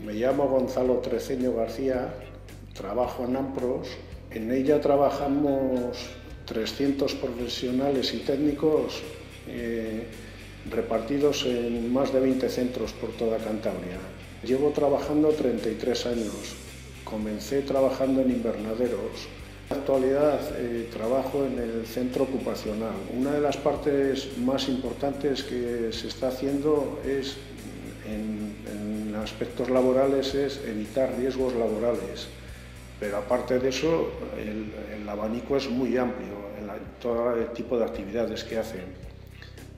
Me llamo Gonzalo Treceño García, trabajo en AMPROS. En ella trabajamos 300 profesionales y técnicos eh, repartidos en más de 20 centros por toda Cantabria. Llevo trabajando 33 años. Comencé trabajando en invernaderos. En la actualidad eh, trabajo en el centro ocupacional. Una de las partes más importantes que se está haciendo es en, aspectos laborales es evitar riesgos laborales. Pero aparte de eso, el, el abanico es muy amplio en, la, todo el tipo de actividades que hacen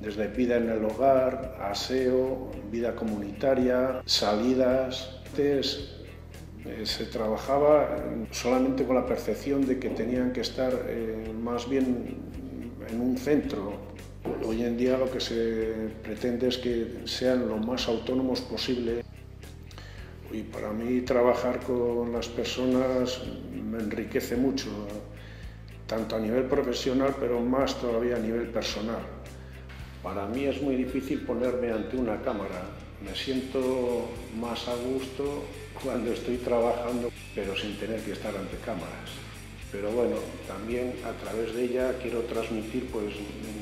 desde vida en el hogar, aseo, vida comunitaria, salidas. Antes eh, se trabajaba solamente con la percepción de que tenían que estar eh, más bien en un centro. Hoy en día lo que se pretende es que sean lo más autónomos posible. Y para mí trabajar con las personas me enriquece mucho, tanto a nivel profesional, pero más todavía a nivel personal. Para mí es muy difícil ponerme ante una cámara. Me siento más a gusto cuando estoy trabajando, pero sin tener que estar ante cámaras. Pero bueno, también a través de ella quiero transmitir pues,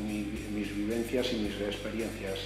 mi, mis vivencias y mis experiencias.